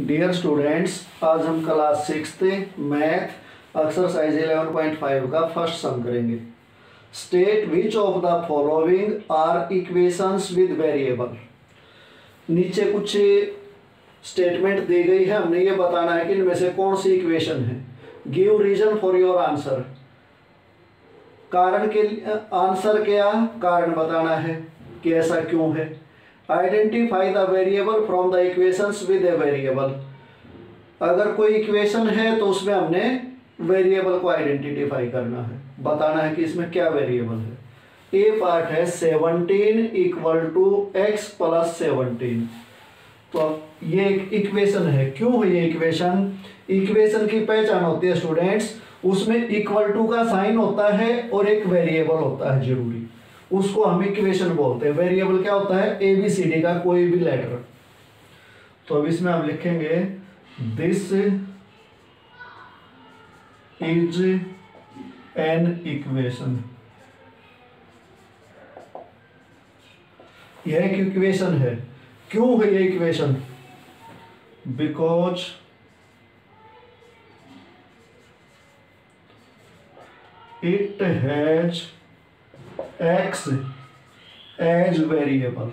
Dear students आज हम class six math exercise 11.5 का फ़र्स्ट सम करेंगे। State which of the following are equations with variable नीचे कुछ स्टेटमेंट दी गई है। हमने ये बताना है कि इनमें से कौन सी इक्वेशन है। Give reason for your answer कारण के आंसर क्या? कारण बताना है कि ऐसा क्यों है। Identify the variable from the equations with a variable अगर कोई इक्वेशन है तो उसमें हमने वेरिएबल को आइडेंटिफाई करना है। बताना है कि इसमें क्या वेरिएबल है। ए पार्ट है seventeen equal to x plus seventeen तो ये एक इक्वेशन है। क्यों है ये इक्वेशन इक्वेशन की पहचान होती है स्टूडेंट्स उसमें इक्वल टू का साइन होता है और एक वेरिएबल होता है ज़रूरी। उसको हम इक्वेशन बोलते हैं। वेरिएबल क्या होता है? ए बी सी डी का कोई भी लेटर तो अब इसमें हम लिखेंगे दिस इज़ एन इक्वेशन यह एक इक्वेशन है। क्यों है यह equation because it has x as variable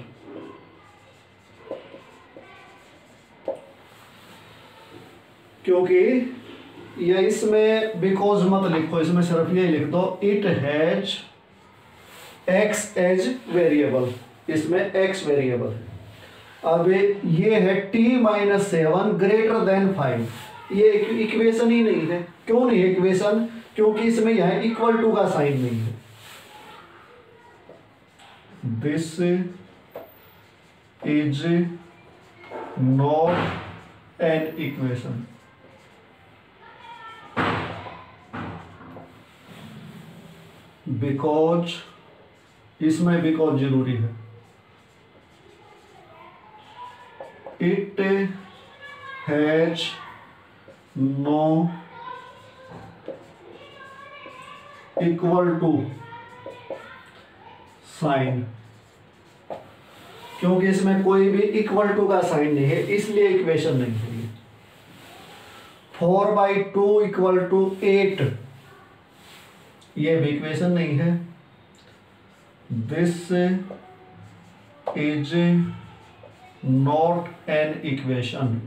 क्योंकि ये इसमें बिकॉज़ मत लिखो, इसमें सिर्फ़ ये लिख दो it has x as variable इसमें एक्स वेरिएबल है। अब ये है t minus seven greater than five ये इक्वेशन ही नहीं है। क्यों नहीं इक्वेशन क्योंकि इसमें यह इक्वल टू का साइन नहीं है। This is not an equation. Because इसमें बिकॉज़ ज़रूरी है। It has no equal to sign क्योंकि इसमें कोई भी इक्वल टू का साइन नहीं है, इसलिए इक्वेशन नहीं है four by two equal to eight ये भी इक्वेशन नहीं है। This is not an equation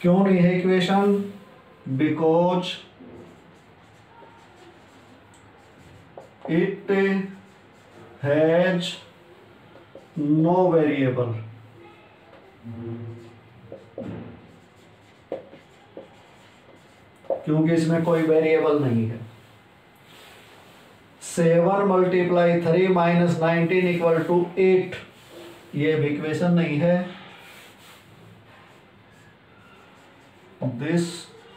क्यों नहीं है equation because it has no variable. क्योंकि इसमें कोई वेरिएबल नहीं है। Seven multiply three minus nineteen equal to eight, ये भी इक्वेशन नहीं है। This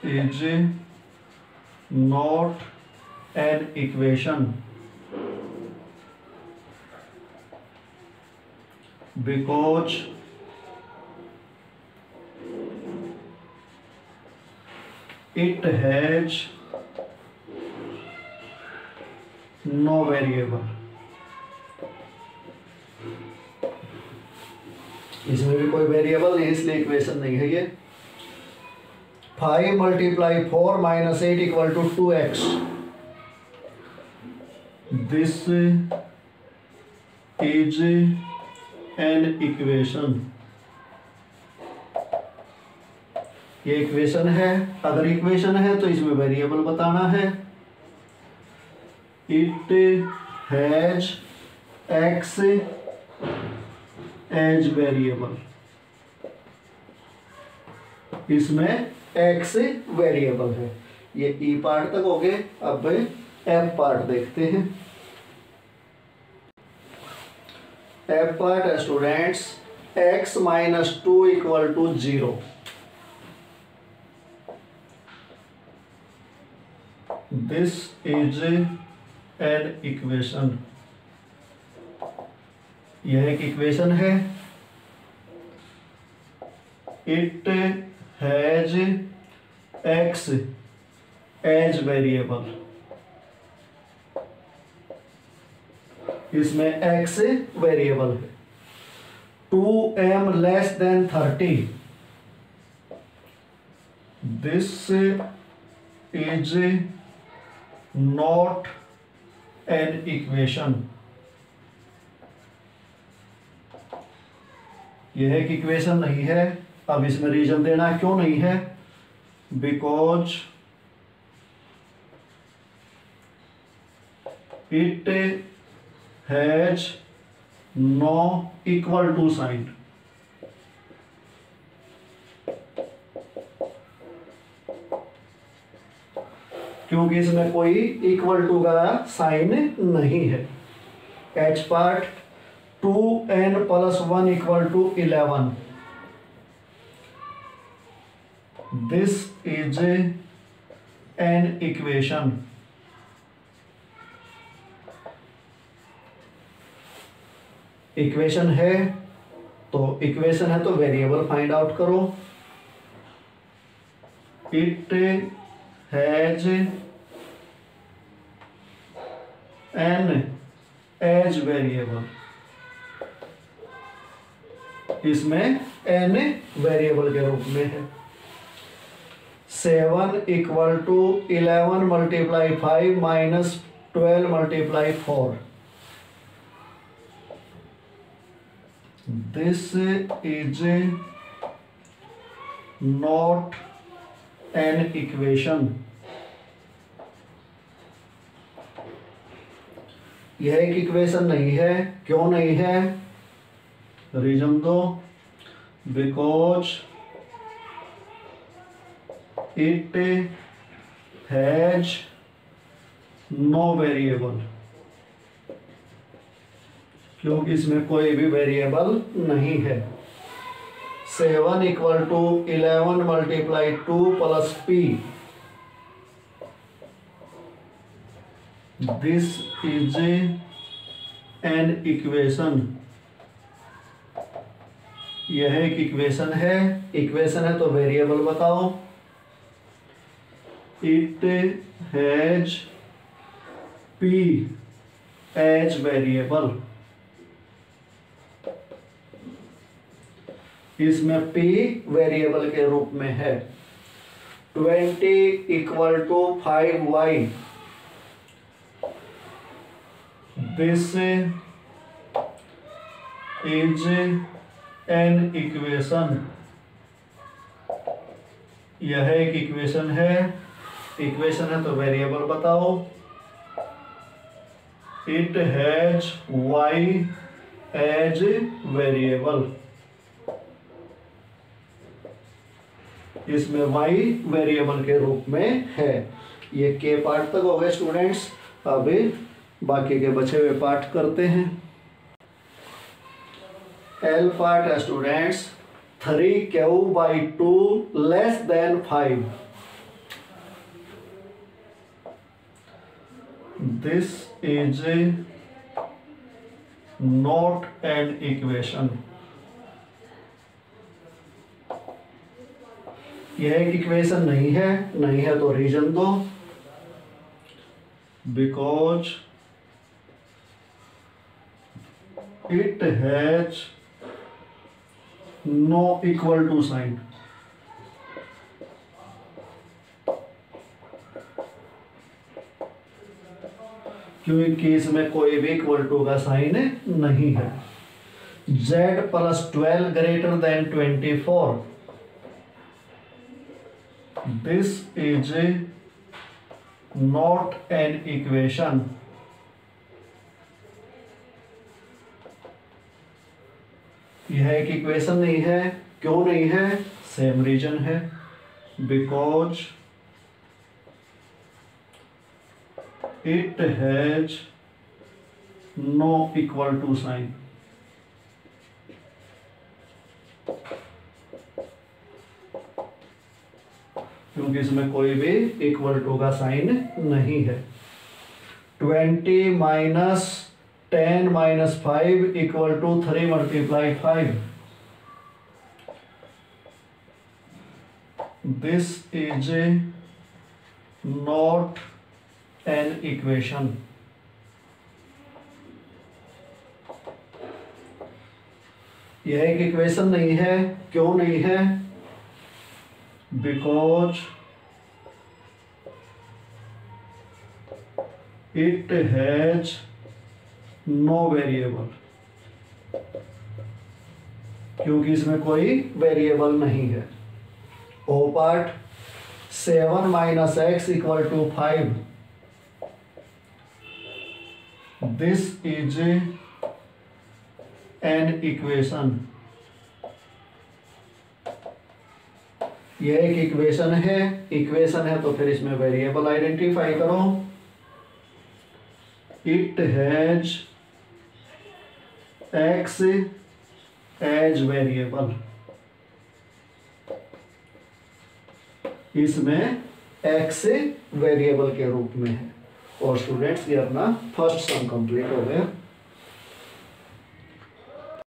is not an equation because it has no variable. इसमें भी कोई वेरिएबल नहीं इसलिए इक्वेशन नहीं है ये। Five multiply four minus eight equal to two x this is an equation ये इक्वेशन है अगर इक्वेशन है तो इसमें वेरिएबल बताना है। It has x as variable इसमें एक्स वेरिएबल है। ये ई e पार्ट तक हो गए, अब एफ़ पार्ट देखते हैं। F part students x minus two equal to zero this is an equation यह एक इक्वेशन है। It has x as variable इसमें एक्स वेरिएबल है। Two m less than thirty this is not an equation यह एक equation नहीं है। अब इसमें रीजन देना क्यों नहीं है? Because it has no equal to sign क्योंकि इसमें कोई इक्वल टू का साइन नहीं है। H part two n plus one equal to eleven this is an equation equation है तो इक्वेशन है तो वेरिएबल फाइंड आउट करो। It has n as variable इसमें एन वेरिएबल के रूप में है। Seven equal to eleven multiply five minus twelve multiply four this is not an equation यह एक इक्वेशन नहीं है। क्यों नहीं है? रीजन दो। Because it has no variable क्योंकि इसमें कोई भी वेरिएबल नहीं है। Seven equal to eleven multiply two plus p this is an equation यह एक इक्वेशन है। इक्वेशन है तो वेरिएबल बताओ। It has p as variable इसमें p वेरिएबल के रूप में है। Twenty equal to five y this is an equation यह एक इक्वेशन है। इक्वेशन है तो वेरिएबल बताओ। It has y as variable इसमें y वेरिएबल के रूप में है। ये के पार्ट तक हो गए स्टूडेंट्स अभी बाकी के बचे हुए पार्ट करते हैं। एल पार्ट है students three q by two less than five this is not an equation यह इक्वेशन नहीं है नहीं है तो रीजन दो। Because it has no equal to sign क्योंकि इसमें कोई भी इक्वल टू का साइन नहीं है। Z plus twelve greater than twenty four this is not an equation. यह एक इक्वेशन नहीं है। क्यों नहीं है? सेम रीजन है। Because it has no equal to sign क्योंकि इसमें कोई भी इक्वल टू का साइन नहीं है। Twenty minus ten minus five equal to three multiply five. This is a not an equation यह एक इक्वेशन नहीं है। क्यों नहीं है? Because it has no variable क्योंकि इसमें कोई वेरिएबल नहीं है। ओ part seven minus x equal to five this is an equation यह एक इक्वेशन है। इक्वेशन है तो फिर इसमें वेरिएबल आइडेंटिफाई करो। It has x as variable इसमें एक्स वेरिएबल के रूप में है। और स्टूडेंट्स ये अपना फ़र्स्ट सम कंप्लीट हो गया।